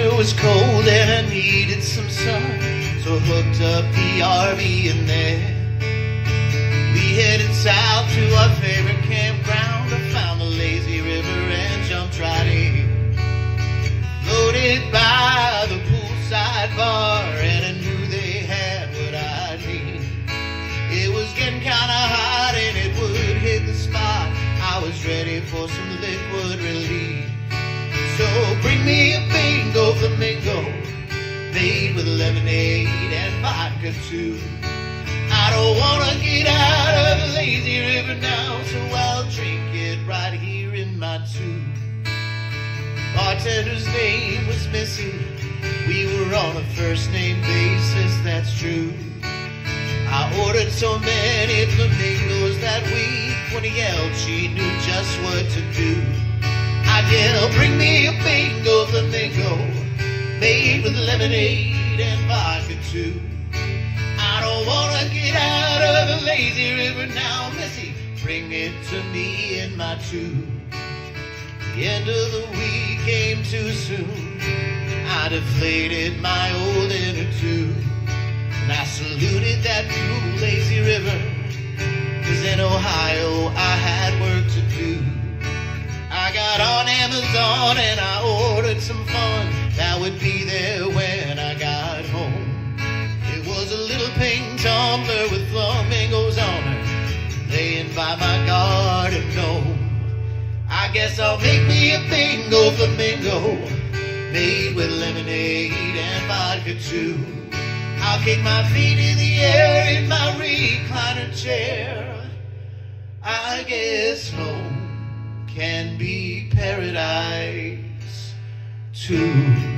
It was cold and I needed some sun So I hooked up the RV in there. We headed south to our favorite camp. Some liquid relief. So bring me a bingo flamingo made with lemonade and vodka too. I don't wanna get out of the lazy river now, so I'll drink it right here in my tube. Bartender's name was Missy. We were on a first name basis, that's true. I ordered so many flamingos that week when he yelled she knew just what to do. I yelled, bring me a bingo flamingo made with lemonade and vodka too. I don't wanna get out of the lazy river now, Missy. Bring it to me in my tube. The end of the week came too soon. I deflated my old inner tube. And I saluted that blue lazy river. Would be there when I got home. It was a little pink tumbler with flamingos on her, laying by my garden gnome. I guess I'll make me a bingo flamingo, made with lemonade and vodka too. I'll kick my feet in the air in my recliner chair. I guess home can be paradise too.